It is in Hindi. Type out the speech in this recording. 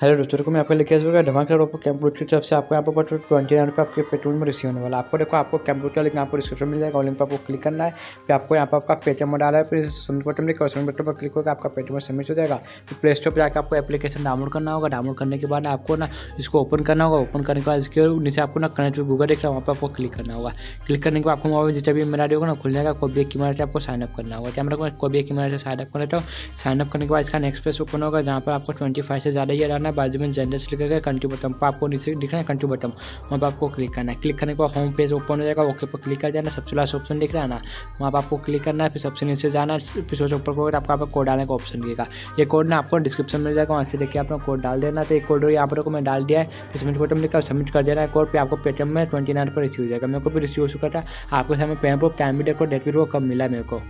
हेलो दोस्तों को मैं आपको लेके आऊँगा धमाकेदार ऑफ़र कंप्यूटर की तरफ़ से आपको यहाँ पर ट्वेंटी नाइन पे आपके पेट्रोल में रिसीव होने वाला आपको देखो, आपको कंप्यूटर लिंक आपको डिस्क्रिप्शन मिल जाएगा। लिंक पर आपको क्लिक करना है। फिर आपको यहाँ पर आपका पेटीएम डाला है। फिर सबमिट बटन लिखा सबमिट बटन पर क्लिक होगा आपका पेटीएम सबमिट हो जाएगा। फिर प्ले स्टोर पर जाकर आपको एप्लीकेशन डाउनलोड करना होगा। डाउनलोड करने के बाद आपको ना इसको ओपन करना होगा। ओपन करने के बाद इसके नीचे आपको ना कनेक्ट गूगल देख वहाँ पर आपको क्लिक करना होगा। क्लिक करने के बाद आपको मोबाइल जितना भी मेरा होगा ना खुल जाएगा। कोई एक की मदद से आपको साइनअप करना होगा। क्या मेरा कोई भी एक की मदद से साइनअप कर लेता हूँ। साइनअप करने के बाद इसका नेक्स्ट पेज ओपन होगा, जहाँ पर आपको ट्वेंटी फाइव से ज़्यादा ही। रहना है बाजू में जनरल क्लिक करके कंटिन्यू बटन पर आपको नीचे दिख रहा है कंटिन्यू बटन वहाँ पर आपको क्लिक करना है। क्लिक करने के बाद होम पेज ओपन हो जाएगा ओके पर क्लिक कर देना, सबसे लास्ट ऑप्शन दिख रहा है ना? वहाँ पर आपको क्लिक करना है, फिर सबसे नीचे जाना फिर सबसे ऊपर को आपको यहाँ कोड डालने का ऑप्शन दिखेगा। ये कोड ना आपको डिस्क्रिप्शन मिल जाएगा, वहाँ से देखिए अपना कोड डाल देना तो एक कोड यहाँ पर मैं डाल दिया है सबमिट बटन लिखा सबमिट कर देना है कोड पर आपको पेटीएम में ट्वेंटी नाइन रिसीव हो जाएगा। मेरे को भी रिसीव हो चुका था, आपके सामने पेन पर टाइम भी देखो डेट भी वो कब मिला मेरे को?